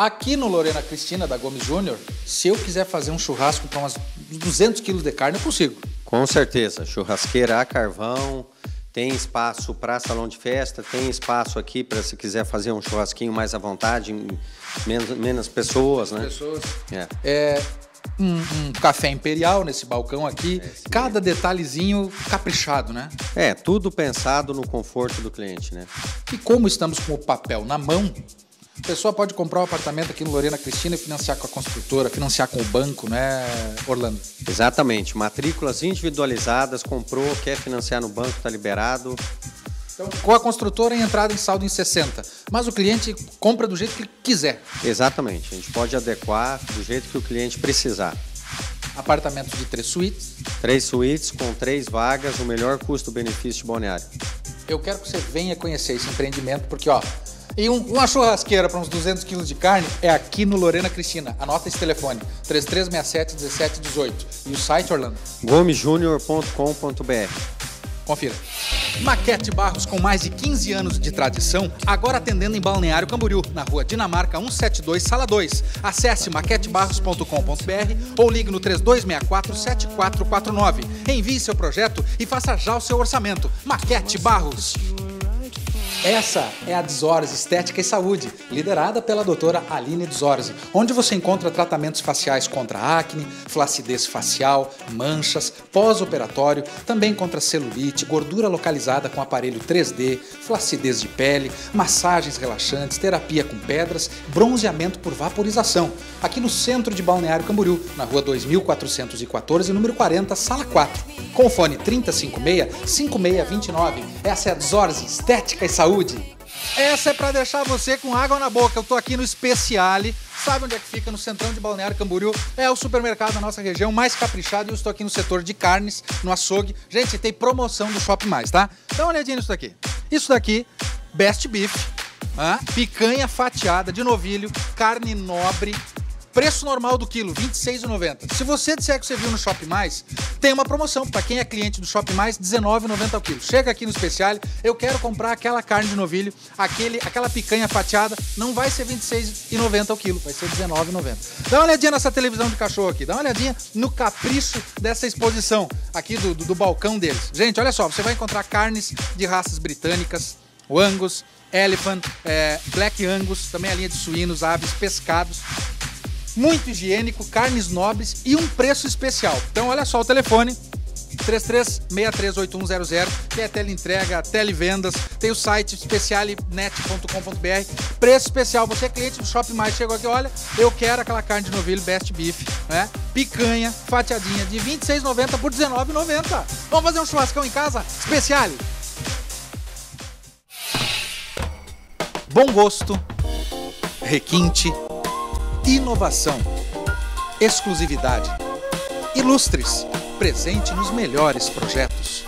Aqui no Lorena Cristina da Gomes Júnior, se eu quiser fazer um churrasco para umas 200 quilos de carne, eu consigo. Com certeza. Churrasqueira a carvão, tem espaço para salão de festa, tem espaço aqui para se quiser fazer um churrasquinho mais à vontade, menos, menos pessoas, né? Pessoas. É. é um, um, café imperial nesse balcão aqui, é, cada detalhezinho caprichado, né? É, tudo pensado no conforto do cliente, né? E como estamos com o papel na mão, a pessoa pode comprar um apartamento aqui no Lorena Cristina e financiar com a construtora, financiar com o banco, né, Orlando? Exatamente. Matrículas individualizadas, comprou, quer financiar no banco, está liberado. Então, com a construtora em entrada em saldo em 60. Mas o cliente compra do jeito que ele quiser. Exatamente. A gente pode adequar do jeito que o cliente precisar. Apartamentos de três suítes. Três suítes com três vagas, o melhor custo-benefício de balneário. Eu quero que você venha conhecer esse empreendimento, porque ó, e um, uma churrasqueira para uns 200 quilos de carne é aqui no Lorena Cristina. Anota esse telefone: 3367 1718. E o site, Orlando? gomesjunior.com.br. Confira. Maquete Barros, com mais de 15 anos de tradição, agora atendendo em Balneário Camboriú, na rua Dinamarca 172, sala 2. Acesse maquetebarros.com.br ou ligue no 3264-7449. Envie seu projeto e faça já o seu orçamento. Maquete Barros. Essa é a Desorze Estética e Saúde, liderada pela doutora Aline Desorze, onde você encontra tratamentos faciais contra acne, flacidez facial, manchas, pós-operatório, também contra celulite, gordura localizada com aparelho 3D, flacidez de pele, massagens relaxantes, terapia com pedras, bronzeamento por vaporização. Aqui no centro de Balneário Camboriú, na rua 2414, número 40, sala 4. Com o fone 3056-5629. Essa é a Desorze Estética e Saúde saúde. Essa é para deixar você com água na boca. Eu tô aqui no Speciale. Sabe onde é que fica? No centrão de Balneário Camboriú. É o supermercado da nossa região mais caprichado e eu estou aqui no setor de carnes, no açougue. Gente, tem promoção do Shop Mais, tá? Dá uma olhadinha nisso daqui. Isso daqui, Best Beef, ah, picanha fatiada de novilho, carne nobre, Preço normal do quilo, R$ 26,90. Se você disser que você viu no Shop Mais, tem uma promoção. Para quem é cliente do Shop Mais, R$ 19,90 o quilo. Chega aqui no especial, eu quero comprar aquela carne de novilho, aquele, aquela picanha fatiada, não vai ser R$ 26,90 o quilo, vai ser R$ 19,90. Dá uma olhadinha nessa televisão de cachorro aqui, dá uma olhadinha no capricho dessa exposição aqui do, do, do balcão deles. Gente, olha só, você vai encontrar carnes de raças britânicas, o Angus, Elephant, é, Black Angus, também a linha de suínos, aves, pescados muito higiênico, carnes nobres e um preço especial. Então olha só o telefone 33638100, que é teleentrega, televendas, tem o site especialnet.com.br. Preço especial, você é cliente do Shopping Mais, chegou aqui, olha, eu quero aquela carne de novilho Best Beef, né? Picanha, fatiadinha, de R$ 26,90 por R$19,90. Vamos fazer um churrascão em casa? Especiale! Bom gosto, requinte, inovação, exclusividade. Ilustres, presente nos melhores projetos.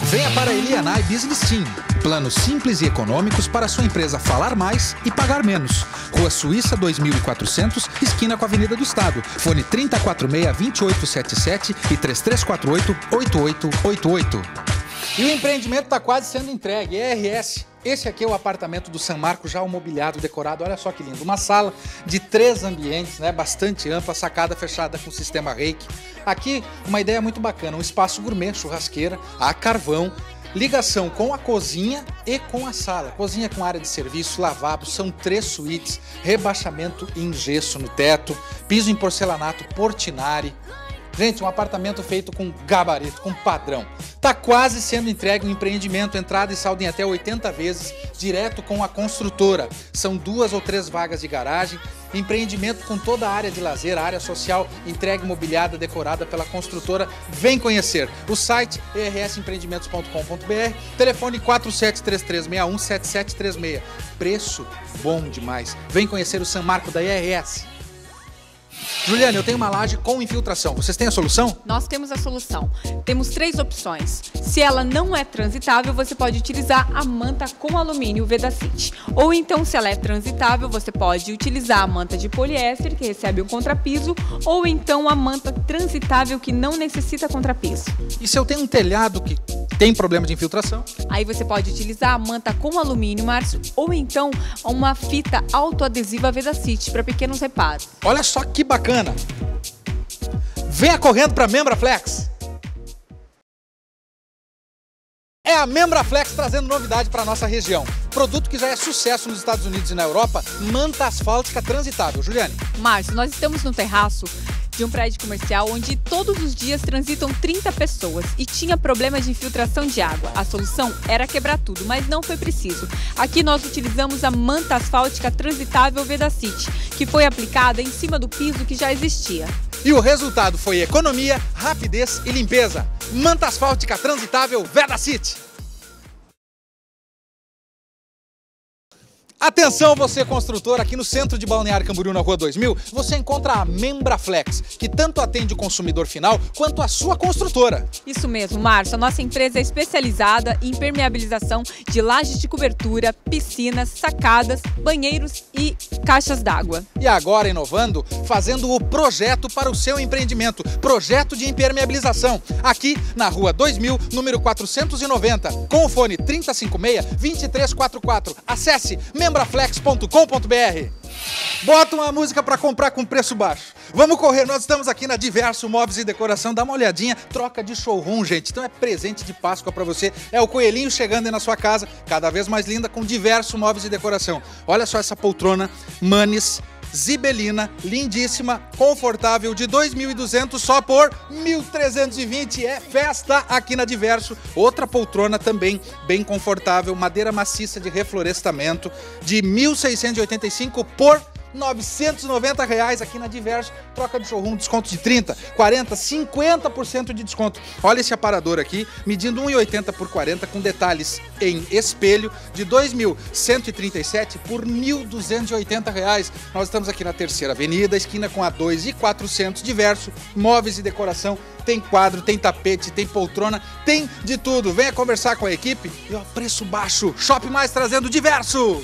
Venha para a Elianai Business Team. Planos simples e econômicos para sua empresa falar mais e pagar menos. Rua Suíça 2400, esquina com a Avenida do Estado. Fone 3046-2877 e 3348-8888. E o empreendimento está quase sendo entregue. ERS esse aqui é o apartamento do San Marco, já mobiliado, decorado. Olha só que lindo. Uma sala de três ambientes, né? Bastante ampla, sacada fechada com sistema reiki. Aqui, uma ideia muito bacana: um espaço gourmet, churrasqueira, a carvão. Ligação com a cozinha e com a sala. Cozinha com área de serviço, lavabo, são três suítes, rebaixamento em gesso no teto, piso em porcelanato Portinari, Gente, um apartamento feito com gabarito, com padrão. Tá quase sendo entregue um empreendimento, entrada e saldo em até 80 vezes, direto com a construtora. São duas ou três vagas de garagem, empreendimento com toda a área de lazer, área social, entregue imobiliada, decorada pela construtora. Vem conhecer. O site ersempreendimentos.com.br, telefone 4733617736. Preço bom demais. Vem conhecer o San Marco da IRS. Juliane, eu tenho uma laje com infiltração. Vocês têm a solução? Nós temos a solução. Temos três opções. Se ela não é transitável, você pode utilizar a manta com alumínio Vedacity. Ou então, se ela é transitável, você pode utilizar a manta de poliéster, que recebe um contrapiso, ou então a manta transitável, que não necessita contrapiso. E se eu tenho um telhado que tem problema de infiltração? Aí você pode utilizar a manta com alumínio, Márcio, ou então uma fita autoadesiva Vedacity para pequenos reparos. Olha só que bacana! Venha correndo para Membra É a Membra Flex trazendo novidade para nossa região. Produto que já é sucesso nos Estados Unidos e na Europa, manta asfáltica transitável. Juliane. Márcio, nós estamos no terraço de um prédio comercial onde todos os dias transitam 30 pessoas e tinha problema de infiltração de água. A solução era quebrar tudo, mas não foi preciso. Aqui nós utilizamos a manta asfáltica transitável Vedacity, que foi aplicada em cima do piso que já existia. E o resultado foi economia, rapidez e limpeza. Manta asfáltica transitável Vedacity. Atenção você construtor, aqui no centro de Balneário Camboriú, na Rua 2000, você encontra a Membraflex, que tanto atende o consumidor final quanto a sua construtora. Isso mesmo, Márcio. A nossa empresa é especializada em impermeabilização de lajes de cobertura, piscinas, sacadas, banheiros e caixas d'água. E agora inovando, fazendo o projeto para o seu empreendimento, projeto de impermeabilização, aqui na Rua 2000, número 490, com o fone 3056-2344. Acesse membraflex.com.br. Bota uma música para comprar com preço baixo. Vamos correr, nós estamos aqui na Diverso Móveis e Decoração. Dá uma olhadinha, troca de showroom, gente. Então é presente de Páscoa para você. É o coelhinho chegando aí na sua casa, cada vez mais linda, com Diverso Móveis e Decoração. Olha só essa poltrona Manes Zibelina, lindíssima, confortável, de 2.200 só por 1.320. É festa aqui na Diverso. Outra poltrona também bem confortável, madeira maciça de reflorestamento, de 1.685 por 990 reais aqui na Diverso. Troca de showroom, desconto de 30, 40, 50% de desconto. Olha esse aparador aqui, medindo 1,80 por 40, com detalhes em espelho, de 2.137 por 1.280 reais. Nós estamos aqui na Terceira Avenida, esquina com a 2 e 400, Diverso, móveis e decoração. Tem quadro, tem tapete, tem poltrona, tem de tudo. Venha conversar com a equipe e ó, preço baixo. Shopping Mais trazendo diverso.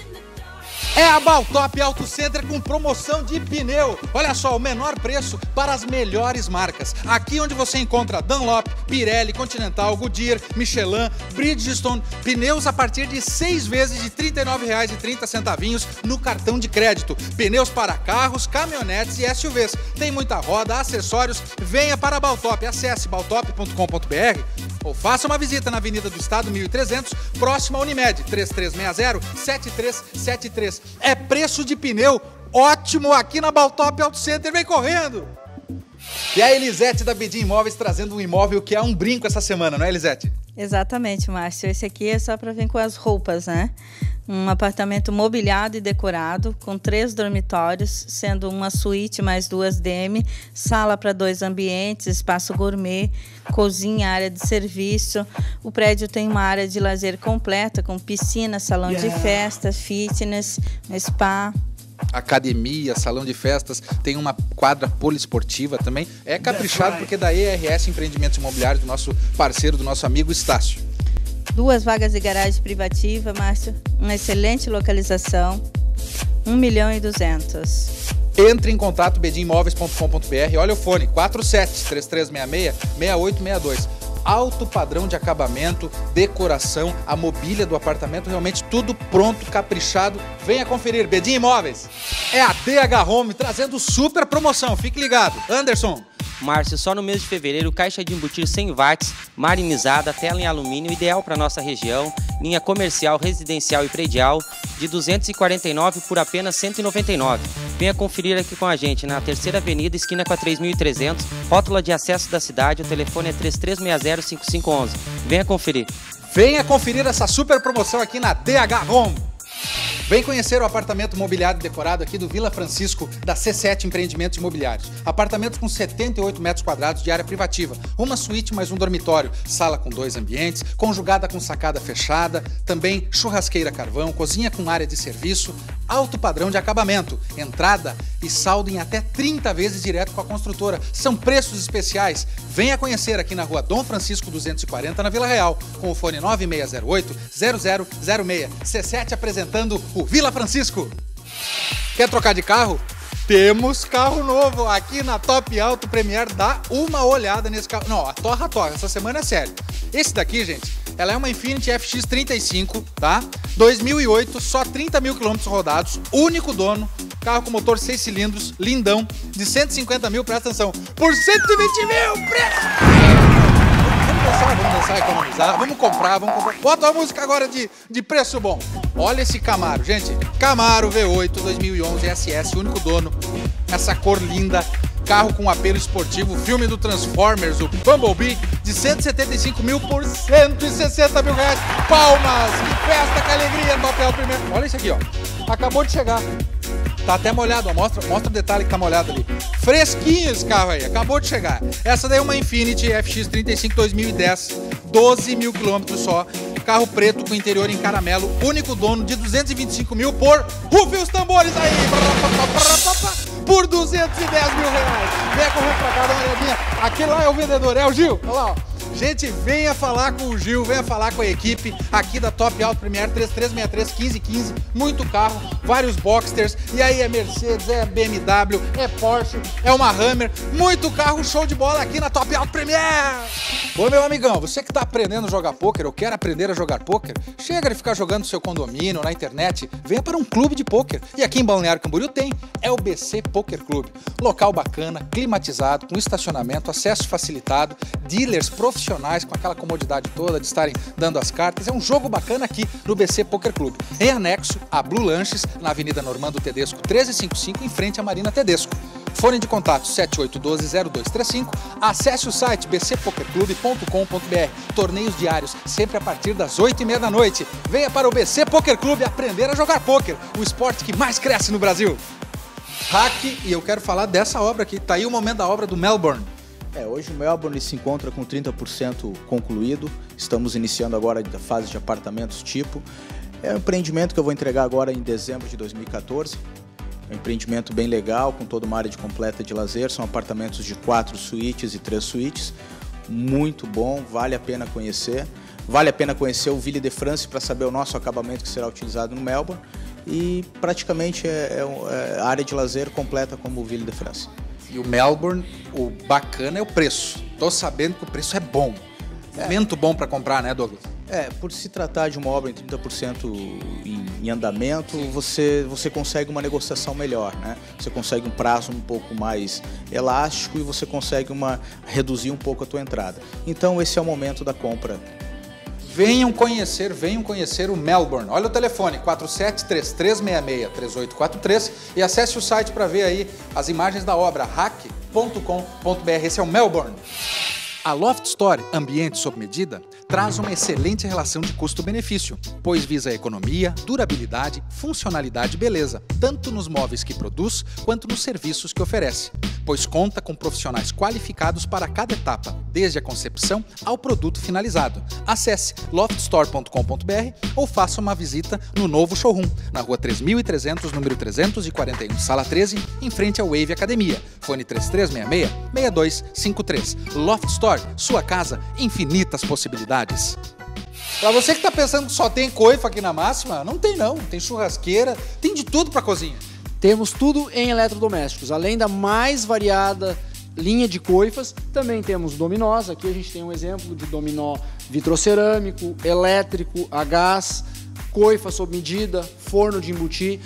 É a Baltop Auto Center com promoção de pneu. Olha só, o menor preço para as melhores marcas. Aqui onde você encontra Dunlop, Pirelli, Continental, Goodyear, Michelin, Bridgestone, pneus a partir de seis vezes de R$ 39,30 no cartão de crédito. Pneus para carros, caminhonetes e SUVs. Tem muita roda, acessórios. Venha para a Baltop. Acesse baltop.com.br ou faça uma visita na Avenida do Estado 1300, próximo à Unimed, 3360-7373. É preço de pneu ótimo aqui na Baltop Auto Center. Vem correndo! E a Elisete da Bidim Imóveis trazendo um imóvel que é um brinco essa semana, não é, Elisete? Exatamente, Márcio. Esse aqui é só para vir com as roupas, né? Um apartamento mobiliado e decorado, com três dormitórios, sendo uma suíte mais duas DM, sala para dois ambientes, espaço gourmet, cozinha, área de serviço. O prédio tem uma área de lazer completa, com piscina, salão yeah. de festa, fitness, spa, academia, salão de festas, tem uma quadra poliesportiva também. É caprichado porque da ERS Empreendimentos Imobiliários, do nosso parceiro, do nosso amigo Estácio. Duas vagas de garagem privativa, Márcio. Uma excelente localização. 1 milhão e 200. Entre em contato bedimóveis.com.br. Olha o fone 47 3366 6862 alto padrão de acabamento, decoração, a mobília do apartamento, realmente tudo pronto, caprichado. Venha conferir, Bedim Imóveis. É a DH Home trazendo super promoção, fique ligado. Anderson. Márcio, só no mês de fevereiro, caixa de embutir 100 watts, marinizada, tela em alumínio, ideal para nossa região, linha comercial, residencial e predial, de 249 por apenas 199. Venha conferir aqui com a gente na Terceira Avenida, esquina com a 3300, rótula de acesso da cidade, o telefone é 3360-5511. Venha conferir. Venha conferir essa super promoção aqui na DH Home. Vem conhecer o apartamento mobiliado e decorado aqui do Vila Francisco, da C7 Empreendimentos Imobiliários. Apartamentos com 78 metros quadrados de área privativa, uma suíte mais um dormitório, sala com dois ambientes, conjugada com sacada fechada, também churrasqueira carvão, cozinha com área de serviço, alto padrão de acabamento, entrada e saldo em até 30 vezes direto com a construtora. São preços especiais. Venha conhecer aqui na rua Dom Francisco 240, na Vila Real, com o fone 9608 0006. C7 apresentando o Vila Francisco. Quer trocar de carro? Temos carro novo aqui na Top Alto Premier. Dá uma olhada nesse carro. Não, a torra torra. Essa semana é sério. Esse daqui, gente, ela é uma Infiniti FX35, tá? 2008, só 30 mil quilômetros rodados, único dono, carro com motor 6 cilindros, lindão, de 150 mil, presta atenção, por 120 mil! Vamos dançar, vamos economizar, vamos comprar, vamos comprar. Bota a música agora de, de preço bom. Olha esse Camaro, gente. Camaro V8 2011 SS, único dono. Essa cor linda, carro com apelo esportivo, filme do Transformers, o Bumblebee, de 175 mil por 160 mil reais. Palmas! Que festa, que alegria, o primeiro. Olha isso aqui, ó. Acabou de chegar. Tá até molhado, ó. Mostra, mostra o detalhe que tá molhado ali. Fresquinho esse carro aí, acabou de chegar. Essa daí é uma Infiniti FX35 2010, 12 mil quilômetros só. Carro preto com interior em caramelo, único dono de 225 mil por. Rufem os tambores aí! Por 210 mil reais. Vem correr pra cá, dá uma. Aquele lá é o vendedor, é o Gil. Olha lá, ó. Gente, venha falar com o Gil, venha falar com a equipe aqui da Top Auto Premier 3363 1515. Muito carro, vários Boxsters. E aí é Mercedes, é BMW, é Porsche, é uma Hammer. Muito carro, show de bola aqui na Top Auto Premier. Ô meu amigão, você que está aprendendo a jogar pôquer ou quer aprender a jogar pôquer, chega de ficar jogando no seu condomínio, na internet, venha para um clube de pôquer. E aqui em Balneário Camboriú tem, é o BC Poker Clube. Local bacana, climatizado, com estacionamento, acesso facilitado, dealers profissionais com aquela comodidade toda de estarem dando as cartas. É um jogo bacana aqui no BC Poker Clube. Em anexo a Blue Lanches, na Avenida Normando Tedesco 1355, em frente à Marina Tedesco. Fone de contato 7812-0235. Acesse o site bcpokerclube.com.br. Torneios diários, sempre a partir das 8h30 da noite. Venha para o BC Poker Clube aprender a jogar pôquer, o esporte que mais cresce no Brasil. Hack, e eu quero falar dessa obra aqui. Tá aí o momento da obra do Melbourne. É, hoje o Melbourne se encontra com 30% concluído. Estamos iniciando agora a fase de apartamentos tipo. É um empreendimento que eu vou entregar agora em dezembro de 2014. É um empreendimento bem legal, com toda uma área de completa de lazer. São apartamentos de quatro suítes e três suítes. Muito bom, vale a pena conhecer. Vale a pena conhecer o Ville de France para saber o nosso acabamento que será utilizado no Melbourne. E praticamente é, é, é área de lazer completa como o Ville de France. E o Melbourne, o bacana é o preço. Tô sabendo que o preço é bom. É. Momento bom para comprar, né, Douglas? É, por se tratar de uma obra em 30% em, em andamento, você, você consegue uma negociação melhor, né? Você consegue um prazo um pouco mais elástico e você consegue uma, reduzir um pouco a tua entrada. Então esse é o momento da compra. Venham conhecer, venham conhecer o Melbourne. Olha o telefone, 4733663843 e acesse o site para ver aí as imagens da obra hack.com.br. Esse é o Melbourne. A Loft Store Ambiente sob medida traz uma excelente relação de custo-benefício, pois visa economia, durabilidade, funcionalidade e beleza, tanto nos móveis que produz quanto nos serviços que oferece, pois conta com profissionais qualificados para cada etapa, desde a concepção ao produto finalizado. Acesse loftstore.com.br ou faça uma visita no novo showroom, na rua 3300, número 341, sala 13, em frente ao Wave Academia. Fone 3366-6253. Loft Store, sua casa, infinitas possibilidades. Para você que está pensando que só tem coifa aqui na máxima, não tem não. Tem churrasqueira, tem de tudo para cozinha. Temos tudo em eletrodomésticos. Além da mais variada linha de coifas, também temos dominós. Aqui a gente tem um exemplo de dominó vitrocerâmico, elétrico, a gás, coifa sob medida, forno de embutir.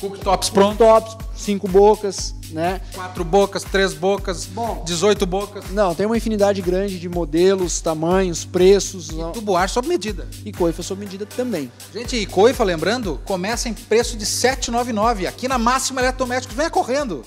Cooktops pronto. Cooktops, cinco bocas, né? Quatro bocas, três bocas, Bom. 18 bocas. Não, tem uma infinidade grande de modelos, tamanhos, preços não. Tubo-ar sob medida. e coifa sob medida também. Gente, e coifa, lembrando, começa em preço de R$ 7,99 aqui na Máxima Eletrodomésticos. Venha correndo.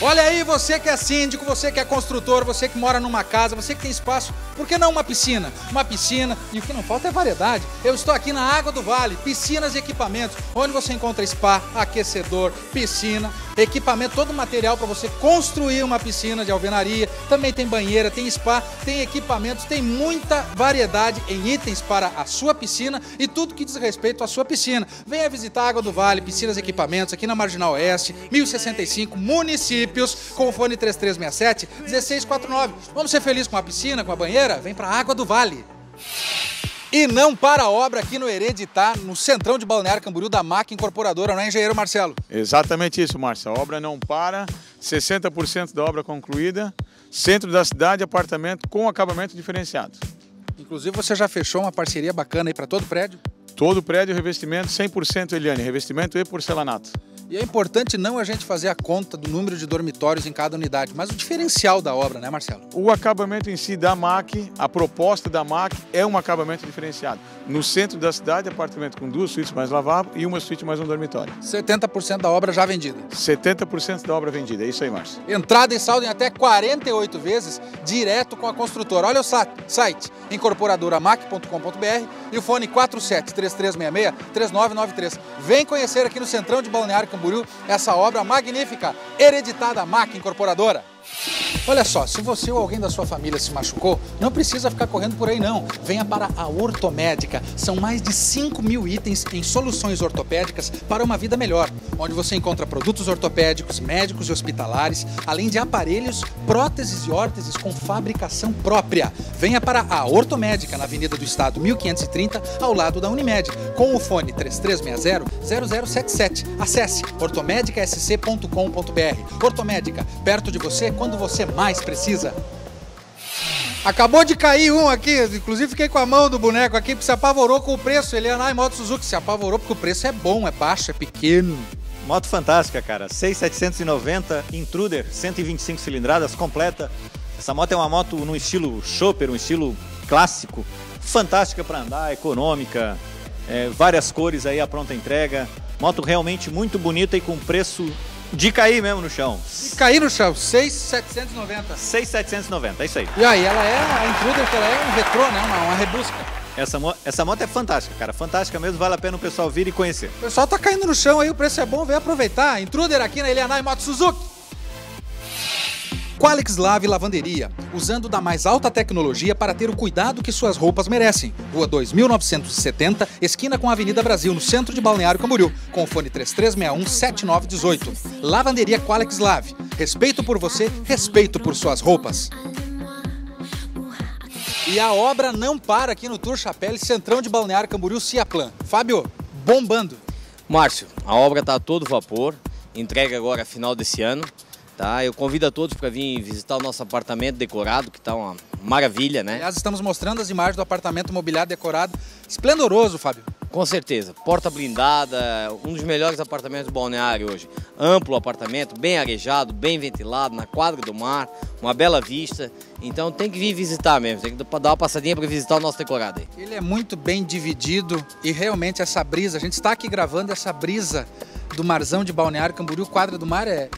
Olha aí, você que é síndico, você que é construtor, você que mora numa casa, você que tem espaço, por que não uma piscina? Uma piscina, e o que não falta é variedade. Eu estou aqui na Água do Vale, piscinas e equipamentos, onde você encontra spa, aquecedor, piscina, equipamento, todo o material para você construir uma piscina de alvenaria. Também tem banheira, tem spa, tem equipamentos, tem muita variedade em itens para a sua piscina e tudo que diz respeito à sua piscina. Venha visitar Água do Vale, piscinas e equipamentos aqui na Marginal Oeste, 1065 municípios, com o fone 3367 1649. Vamos ser felizes com a piscina, com a banheira? Vem para Água do Vale. E não para a obra aqui no Hereditar, no centrão de Balneário Camboriú da MAC Incorporadora, não é, engenheiro Marcelo? Exatamente isso, Márcia. A obra não para, 60% da obra concluída, centro da cidade, apartamento com acabamento diferenciado. Inclusive você já fechou uma parceria bacana aí para todo o prédio. Todo prédio revestimento 100% Eliane, revestimento e porcelanato. E é importante não a gente fazer a conta do número de dormitórios em cada unidade, mas o diferencial da obra, né, Marcelo? O acabamento em si da MAC, a proposta da MAC é um acabamento diferenciado. No centro da cidade, apartamento com duas suítes mais lavabo e uma suíte mais um dormitório. 70% da obra já vendida. 70% da obra vendida, é isso aí, Márcio. Entrada e saldo em até 48 vezes, direto com a construtora. Olha o site, incorporadoramac.com.br e o fone 473366-3993. Vem conhecer aqui no Centrão de Balneário Camboriú essa obra magnífica, hereditada MAC Incorporadora. Olha só, se você ou alguém da sua família se machucou, não precisa ficar correndo por aí não. Venha para a Ortomédica. São mais de 5 mil itens em soluções ortopédicas para uma vida melhor, onde você encontra produtos ortopédicos, médicos e hospitalares, além de aparelhos, próteses e órteses com fabricação própria. Venha para a Ortomédica, na Avenida do Estado 1530, ao lado da Unimed, com o fone 3360-0077. Acesse ortomedicasc.com.br. Ortomédica, perto de você quando você mais precisa. Acabou de cair um aqui, inclusive fiquei com a mão do boneco aqui, se apavorou com o preço. Ele é na Moto Suzuki, se apavorou porque o preço é bom, é baixo, é pequeno. Moto fantástica, cara. 6,790, Intruder, 125 cilindradas, completa. Essa moto é uma moto no estilo chopper, um estilo clássico. Fantástica para andar, econômica, é, várias cores aí, a pronta entrega. Moto realmente muito bonita e com preço de cair mesmo no chão. E cair no chão, 6,790. 6,790, é isso aí. E aí, ela é a Intruder, que ela é um retrô, né? Uma, uma rebusca. Essa, mo- essa moto é fantástica, cara. Fantástica mesmo, vale a pena o pessoal vir e conhecer. O pessoal tá caindo no chão aí, o preço é bom, vem aproveitar. Intruder aqui na Elianai Moto Suzuki. Qualix Lave Lavanderia, usando da mais alta tecnologia para ter o cuidado que suas roupas merecem. Rua 2970, esquina com a Avenida Brasil, no centro de Balneário Camboriú, com o fone 3361-7918. Lavanderia Qualix Lave. Respeito por você, respeito por suas roupas. E a obra não para aqui no Tour Chapelle, centrão de Balneário Camboriú, Ciaplan. Fábio, bombando. Márcio, a obra está a todo vapor, entrega agora final desse ano. Tá? Eu convido a todos para vir visitar o nosso apartamento decorado, que está uma maravilha, né? Aliás, estamos mostrando as imagens do apartamento mobiliado decorado. Esplendoroso, Fábio. Com certeza. Porta blindada, um dos melhores apartamentos do balneário hoje. Amplo apartamento, bem arejado, bem ventilado, na quadra do mar, uma bela vista. Então tem que vir visitar mesmo, tem que dar uma passadinha para visitar o nosso decorado aí. Ele é muito bem dividido e realmente essa brisa, a gente está aqui gravando essa brisa do marzão de Balneário Camboriú, quadra do mar é,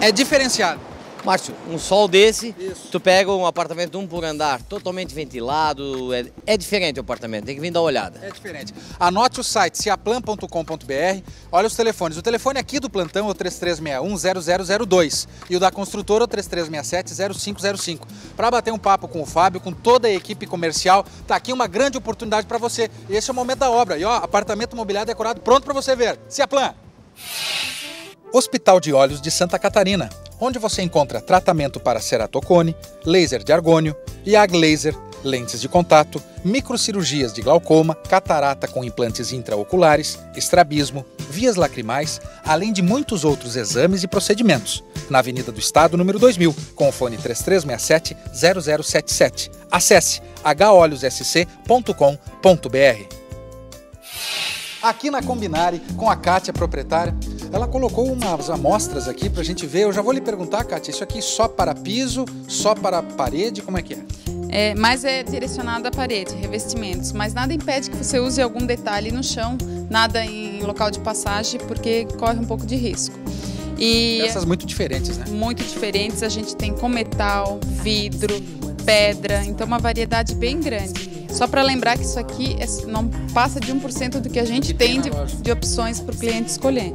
é diferenciado. Márcio, um sol desse, Isso. tu pega um apartamento um por andar, totalmente ventilado, é, é diferente o apartamento, tem que vir dar uma olhada. É diferente. Anote o site ciaplan.com.br. Olha os telefones. O telefone aqui do plantão é o 3361-0002 e o da construtora é o 3367-0505. Para bater um papo com o Fábio, com toda a equipe comercial, tá aqui uma grande oportunidade para você. Esse é o momento da obra. E ó, apartamento mobiliário decorado pronto para você ver. Ciaplan. Hospital de Olhos de Santa Catarina, onde você encontra tratamento para ceratocone, laser de argônio, IAG laser, lentes de contato, microcirurgias de glaucoma, catarata com implantes intraoculares, estrabismo, vias lacrimais, além de muitos outros exames e procedimentos. Na Avenida do Estado, número 2000, com o fone 3367-0077. Acesse holhossc.com.br. Aqui na Combinare, com a Kátia, proprietária, ela colocou umas amostras aqui pra gente ver. Eu já vou lhe perguntar, Kátia, isso aqui só para piso, só para parede, como é que é? É, mas é direcionado à parede, revestimentos. Mas nada impede que você use algum detalhe no chão, nada em local de passagem, porque corre um pouco de risco. E Peças muito diferentes, né? Muito diferentes. A gente tem com metal, vidro, pedra, então uma variedade bem grande. Só para lembrar que isso aqui é, não passa de 1% do que a gente tem, tem de, de opções para o cliente escolher.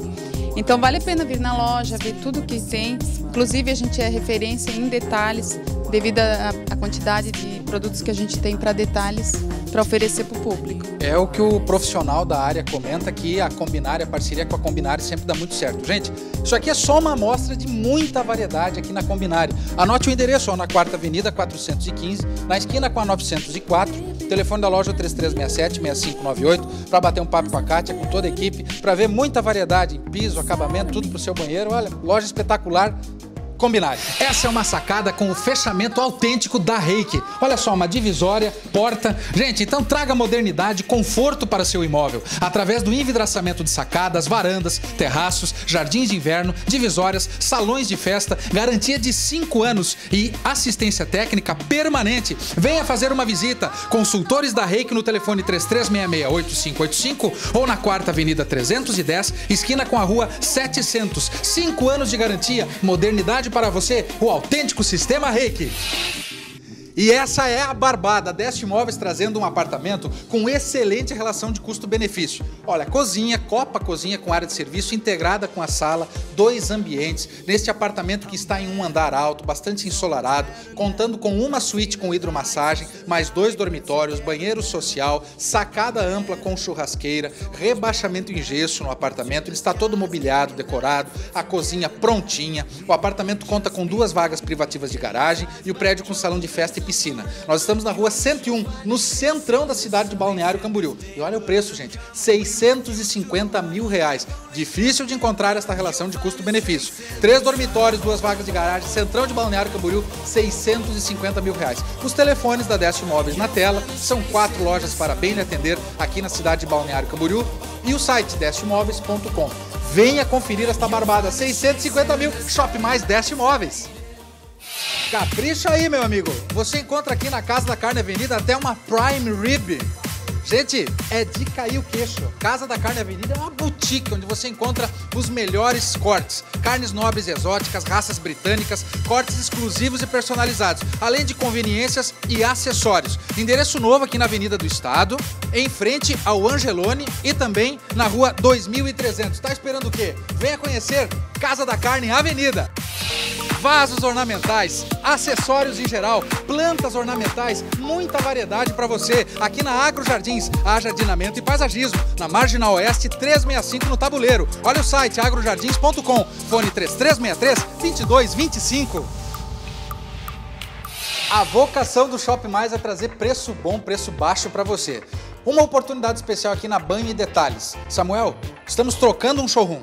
Então vale a pena vir na loja, ver tudo que tem. Inclusive a gente é referência em detalhes devido à quantidade de produtos que a gente tem para detalhes para oferecer para o público. É o que o profissional da área comenta que a Combinar, a parceria com a Combinar sempre dá muito certo. Gente, isso aqui é só uma amostra de muita variedade aqui na Combinar. Anote o endereço, ó, na Quarta Avenida 415, na esquina com a 904. Telefone da loja 3367-6598 para bater um papo com a Kátia, com toda a equipe, para ver muita variedade em piso, acabamento, tudo para o seu banheiro. Olha, loja espetacular combinar. Essa é uma sacada com o fechamento autêntico da Reiki. Olha só, uma divisória, porta. Gente, então traga modernidade, conforto para seu imóvel, através do envidraçamento de sacadas, varandas, terraços, jardins de inverno, divisórias, salões de festa, garantia de 5 anos e assistência técnica permanente. Venha fazer uma visita. Consultores da Reiki no telefone 33668585 ou na Quarta Avenida 310, esquina com a rua 700. 5 anos de garantia, modernidade para você o autêntico sistema Reiki. E essa é a barbada. Deste Imóveis trazendo um apartamento com excelente relação de custo-benefício. Olha, cozinha, copa cozinha com área de serviço integrada com a sala, dois ambientes, neste apartamento que está em um andar alto, bastante ensolarado, contando com uma suíte com hidromassagem, mais dois dormitórios, banheiro social, sacada ampla com churrasqueira, rebaixamento em gesso no apartamento. Ele está todo mobiliado, decorado, a cozinha prontinha. O apartamento conta com duas vagas privativas de garagem e o prédio com salão de festa e piscina. Nós estamos na rua 101, no centrão da cidade de Balneário Camboriú. E olha o preço, gente: 650 mil reais. Difícil de encontrar esta relação de custo-benefício. Três dormitórios, duas vagas de garagem, centrão de Balneário Camboriú, 650 mil reais. Os telefones da Imóveis na tela, são quatro lojas para bem lhe atender aqui na cidade de Balneário Camboriú e o site desteimóveis.com. Venha conferir esta barbada, 650 mil, Shop Mais Deste Imóveis. Capricha aí, meu amigo. Você encontra aqui na Casa da Carne Avenida até uma Prime Rib. Gente, é de cair o queixo. Casa da Carne Avenida é uma boutique onde você encontra os melhores cortes. Carnes nobres e exóticas, raças britânicas, cortes exclusivos e personalizados, além de conveniências e acessórios. Endereço novo aqui na Avenida do Estado, em frente ao Angelone e também na rua 2300. Tá esperando o quê? Venha conhecer Casa da Carne Avenida vasos ornamentais, acessórios em geral, plantas ornamentais, muita variedade para você aqui na Agro Jardins, a jardinamento e paisagismo, na Marginal Oeste 365 no Tabuleiro. Olha o site agrojardins.com, fone 3363 2225. A vocação do Shop Mais é trazer preço bom, preço baixo para você. Uma oportunidade especial aqui na Banho e Detalhes. Samuel, estamos trocando um showroom.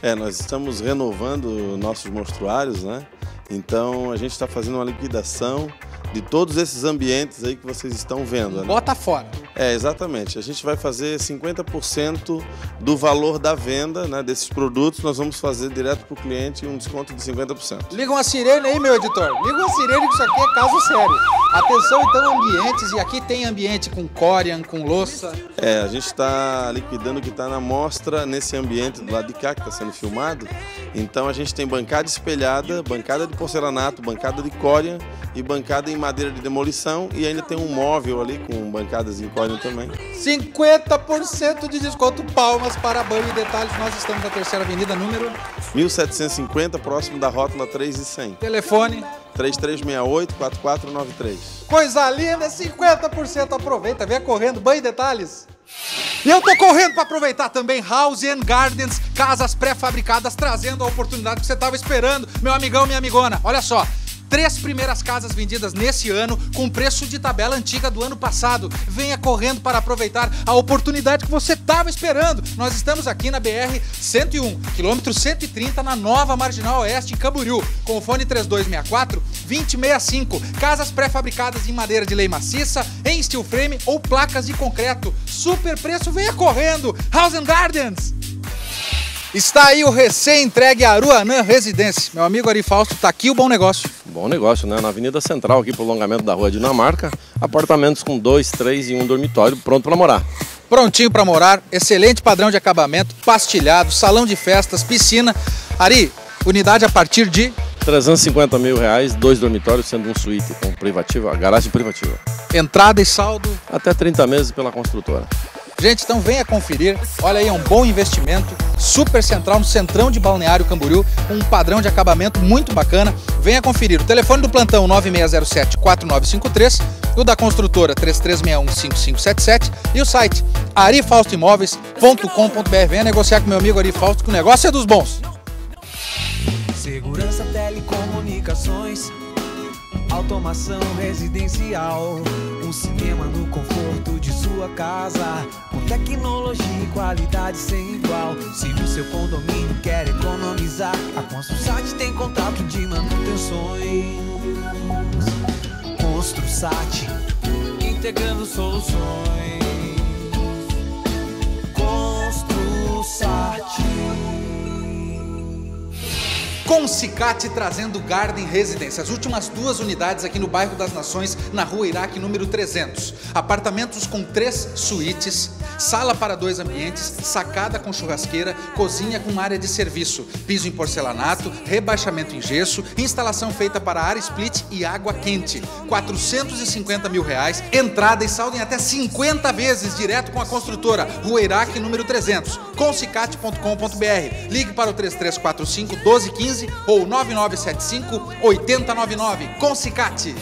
É, nós estamos renovando nossos monstruários, né? Então a gente está fazendo uma liquidação de todos esses ambientes aí que vocês estão vendo. Né? Bota fora. É, exatamente. A gente vai fazer 50% do valor da venda né, desses produtos, nós vamos fazer direto para o cliente um desconto de 50%. Liga uma sirene aí, meu editor. Liga uma sirene que isso aqui é caso sério. Atenção então, ambientes, e aqui tem ambiente com corian, com louça. É, a gente está liquidando o que está na mostra nesse ambiente do lado de cá que está sendo filmado. Então a gente tem bancada espelhada, bancada de porcelanato, bancada de corian e bancada em madeira de demolição e ainda tem um móvel ali com bancadas em também. 50% de desconto, palmas para banho e detalhes. Nós estamos na terceira avenida, número 1750, próximo da rótula 3 e 100. Telefone 3368-4493. Coisa linda, 50% aproveita, venha correndo, banho e detalhes. E eu tô correndo para aproveitar também House and Gardens, casas pré-fabricadas, trazendo a oportunidade que você estava esperando, meu amigão, minha amigona. Olha só, Três primeiras casas vendidas nesse ano com preço de tabela antiga do ano passado. Venha correndo para aproveitar a oportunidade que você estava esperando. Nós estamos aqui na BR 101, quilômetro 130, na nova Marginal Oeste, em Camboriú, com o fone 3264 2065. Casas pré-fabricadas em madeira de lei maciça, em steel frame ou placas de concreto. Super preço, venha correndo! House and Gardens! Está aí o recém-entregue Aruanã Residência. Meu amigo Ari Fausto, tá aqui o bom negócio. Bom negócio, né? Na Avenida Central, aqui prolongamento da Rua Dinamarca, apartamentos com dois, três e um dormitório pronto para morar. Prontinho para morar, excelente padrão de acabamento, pastilhado, salão de festas, piscina. Ari, unidade a partir de 350 mil reais, dois dormitórios, sendo um suíte com privativa, garagem privativa. entrada e saldo. Até 30 meses pela construtora. Gente, então venha conferir. Olha aí, é um bom investimento. Super central no centrão de Balneário Camboriú, um padrão de acabamento muito bacana. Venha conferir. O telefone do plantão 9607-4953, o da construtora 3361-5577 e o site arifaustoimóveis.com.br. Venha negociar com meu amigo Ari Fausto, que o negócio é dos bons. Segurança, telecomunicações, automação residencial, um cinema no conforto de sua casa, com tecnologia e qualidade sem igual. Se o seu condomínio quer economizar, a Construsat tem contrato de manutenções. Construsat, integrando soluções. Construsat. Com Cicate trazendo Garden Residência, as últimas duas unidades aqui no bairro das Nações, na rua Iraque, número 300. Apartamentos com três suítes, sala para dois ambientes, sacada com churrasqueira, cozinha com área de serviço, piso em porcelanato, rebaixamento em gesso, instalação feita para área split e água quente. 450 mil reais, entrada e saldo em até 50 vezes, direto com a construtora, rua Iraque, número 300. Consicate.com.br. Ligue para o 3345 1215 ou 9975 8099. Consicate.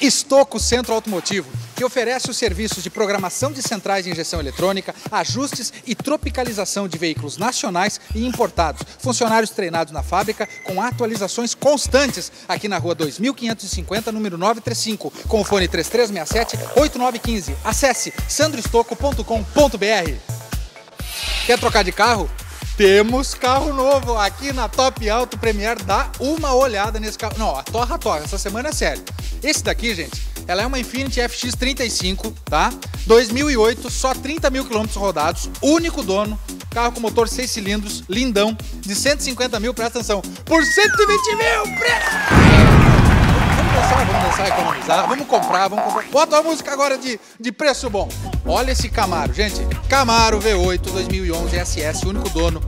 Estoco Centro Automotivo, que oferece os serviços de programação de centrais de injeção eletrônica, ajustes e tropicalização de veículos nacionais e importados. Funcionários treinados na fábrica com atualizações constantes aqui na rua 2550, número 935, com o fone 3367-8915. Acesse sandroestoco.com.br. Quer trocar de carro? Temos carro novo aqui na Top Alto Premier. Dá uma olhada nesse carro. Não, a torra torra. Essa semana é sério. Esse daqui, gente, ela é uma Infiniti FX35, tá? 2008, só 30 mil quilômetros rodados, único dono. Carro com motor 6 cilindros, lindão, de 150 mil, presta atenção, por 120 mil! Vamos dançar, vamos dançar, economizar, vamos comprar, vamos comprar. Bota a música agora de, de preço bom. Olha esse Camaro, gente. Camaro V8 2011 SS, único dono.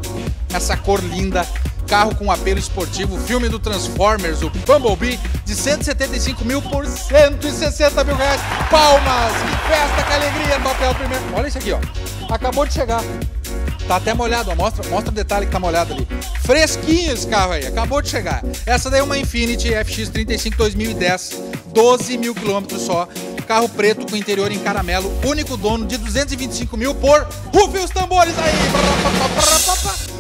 Essa cor linda. Carro com apelo esportivo, filme do Transformers, o Bumblebee, de 175 mil por 160 mil reais. Palmas! Que festa, que alegria, papel primeiro. Olha isso aqui, ó. Acabou de chegar. Tá até molhado, ó. Mostra, mostra o detalhe que tá molhado ali. Fresquinho esse carro aí, acabou de chegar. Essa daí é uma Infiniti FX35 2010, 12 mil quilômetros só. Carro preto com interior em caramelo, único dono de 225 mil por. Rufe os tambores aí!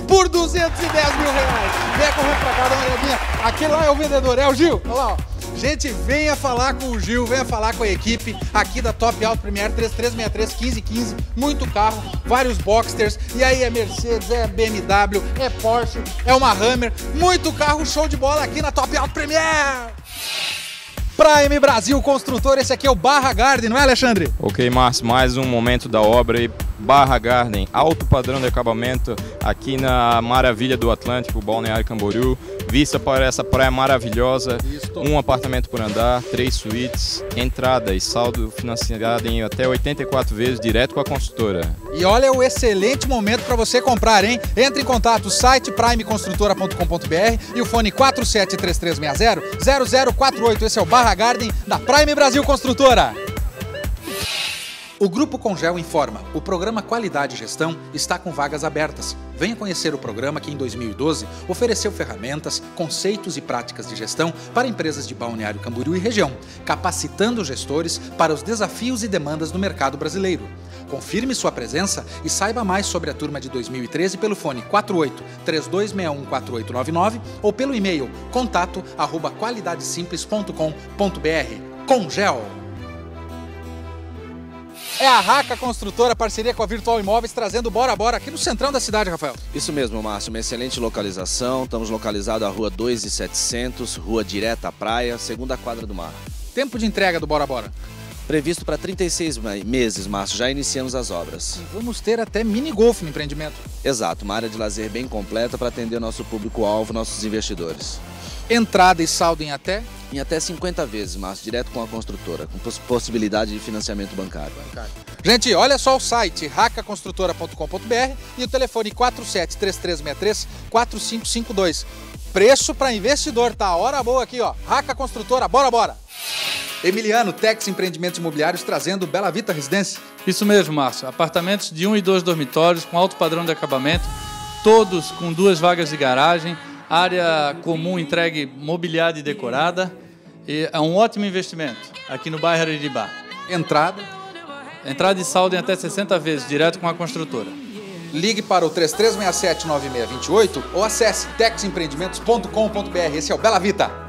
Por 210 mil reais. Venha correr pra cá, dá uma olhadinha. Aquele lá é o vendedor, é o Gil. Olha lá, ó. Gente, venha falar com o Gil, venha falar com a equipe aqui da Top Auto Premier 3363 1515. Muito carro, vários Boxsters. E aí é Mercedes, é BMW, é Porsche, é uma Hammer. Muito carro, show de bola aqui na Top Auto Premier. Prime Brasil Construtor, esse aqui é o Barra Garden, não é, Alexandre? Ok, Márcio, mais um momento da obra aí. Barra Garden, alto padrão de acabamento aqui na Maravilha do Atlântico, Balneário Camboriú. Vista para essa praia maravilhosa, um apartamento por andar, três suítes, entrada e saldo financiado em até 84 vezes direto com a construtora. E olha o excelente momento para você comprar, hein? Entre em contato, site primeconstrutora.com.br e o fone 473360-0048. Esse é o Barra Garden da Prime Brasil Construtora. O Grupo Congel informa: o programa Qualidade e Gestão está com vagas abertas. Venha conhecer o programa que em 2012 ofereceu ferramentas, conceitos e práticas de gestão para empresas de Balneário Camboriú e região, capacitando gestores para os desafios e demandas do mercado brasileiro. Confirme sua presença e saiba mais sobre a turma de 2013 pelo fone 48 3261 4899 ou pelo e-mail contato arroba. Congel. É a Raca Construtora, parceria com a Virtual Imóveis, trazendo Bora Bora aqui no centrão da cidade, Rafael. Isso mesmo, Márcio, uma excelente localização. Estamos localizados à rua 2 e 700, rua direta à praia, segunda quadra do mar. Tempo de entrega do Bora Bora? Previsto para 36 meses, Márcio, já iniciamos as obras. E vamos ter até mini golf no empreendimento. Exato, uma área de lazer bem completa para atender nosso público-alvo, nossos investidores. Entrada e saldo em até? Em até 50 vezes, Márcio, direto com a construtora, com possibilidade de financiamento bancário. Gente, olha só o site racaconstrutora.com.br e o telefone 473363 4552. Preço para investidor, tá? Hora boa aqui, ó. Raca Construtora, bora, bora! Emiliano, Tex Empreendimentos Imobiliários, trazendo Bela Vita Residência. Isso mesmo, Márcio. Apartamentos de um e dois dormitórios, com alto padrão de acabamento, todos com duas vagas de garagem, área comum entregue mobiliada e decorada. E é um ótimo investimento aqui no bairro Ariribá. Entrada? Entrada e saldo em até 60 vezes, direto com a construtora. Ligue para o 3367-9628 ou acesse texempreendimentos.com.br. Esse é o Bela Vita.